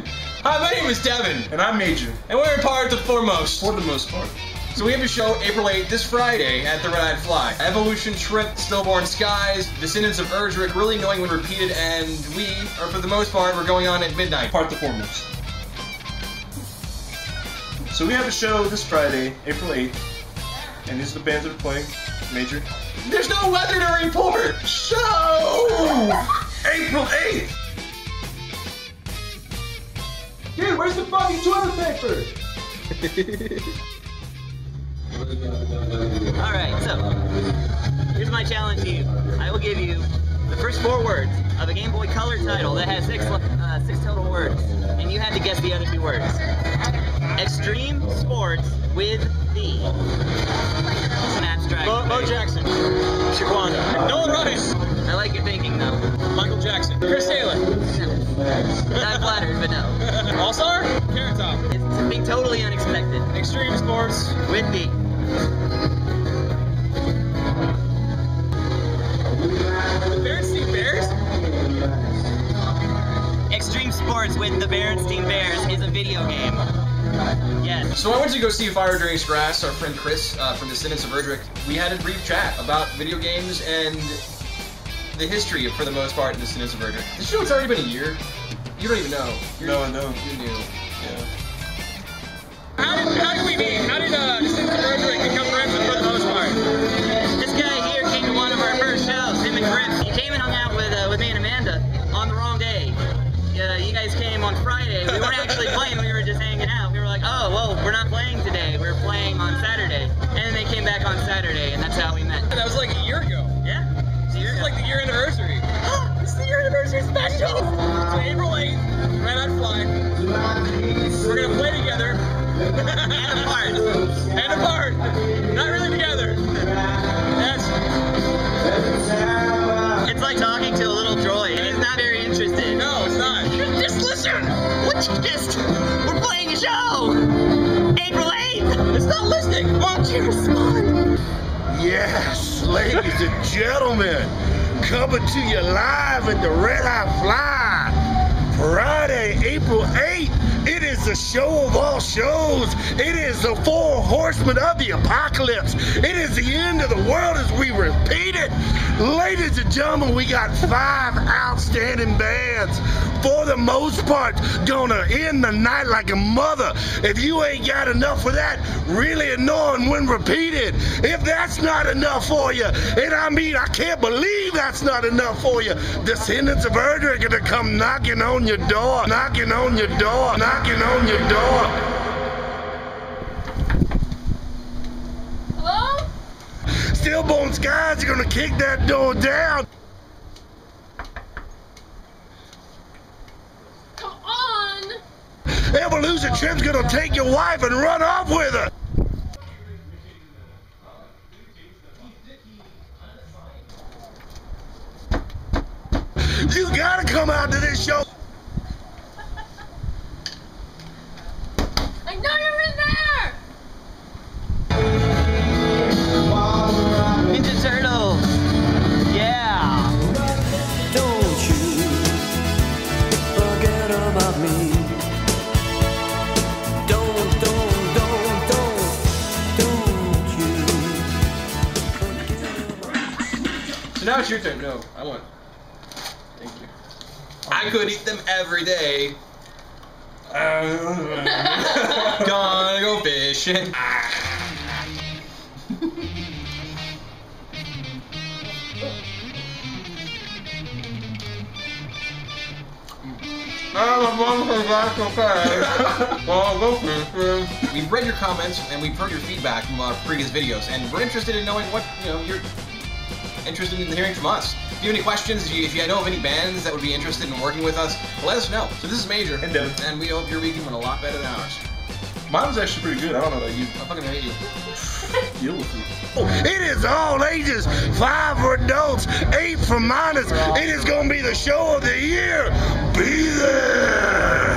Hi, my name is Devin, And I'm Major, and we're part of Foremost. for the most part. So we have a show April 8th, this Friday, at the Red Eyed Fly. Evolution, Trip, Stillborn Skies, Descendants of Erdrick, Really Annoying When Repeated, and we are, for the most part, we're going on at midnight. Part the foremost. So we have a show this Friday, April 8th, and these are the bands that are playing. Major. There's no weather to report! Show! April 8th! Dude, where's the fucking toilet paper? Alright, so here's my challenge to you. I will give you the first four words of a Game Boy Color title that has six uh, six total words, and you have to guess the other two words. Extreme sports with the. It's an. Bo, Bo Jackson. Shaquanda. Nolan Rice. I like your thinking though. Michael Jackson. Chris Taylor. Not flattered. All Star? Carrot Top. It's something totally unexpected. Extreme Sports. With the. The Berenstein Bears? Extreme Sports with the Berenstein Bears is a video game. Yes. So I went to go see Fire Drake's Grass, our friend Chris uh, from Descendants of Erdrick. We had a brief chat about video games and the history, of, for the most part, in Descendants of Erdrick. Did you know it's already been a year? You don't even know. You're, No, I know. You knew. Yeah. How did, how did we meet? How did uh, Descendants of become We're gonna play together. And apart. and apart. Not really together. That's It's like talking to a little droid. He's not very interested. no, it's not. Just listen! What you just... We're playing a show! April 8th! It's not listening. Won't you respond? Yes, ladies and gentlemen, coming to you live at the Red Eye Fly, Friday, April 8th. It is the show of all shows. It is the four horsemen of the apocalypse. It is the end of the world as we repeat it. Ladies and gentlemen, we got five outstanding bands. For the most part, gonna end the night like a mother. If you ain't got enough for that, really annoying when repeated. If that's not enough for you, and I mean, I can't believe that's not enough for you. Descendants of Erdrick are gonna come knocking on your door, knocking on your door, knocking on your door. Hello? Stillborn skies are gonna kick that door down. Come on! Evolution Trip's gonna take your wife and run off with her. You gotta come out to this show. Now it's your turn. No, I want. Thank you. I could eat them every day. Gonna go fishing. We've read your comments and we've heard your feedback from our previous videos, and we're interested in knowing what you know you're interested in hearing from us. If you have any questions, if you, if you know of any bands that would be interested in working with us, let us know. So this is Major, And Devin. and we hope your weekend went a lot better than ours. Mine was actually pretty good. I don't know about you. I fucking hate you. Deal with it. Oh, it is all ages, five for adults, eight for minors. It is gonna be the show of the year. Be there.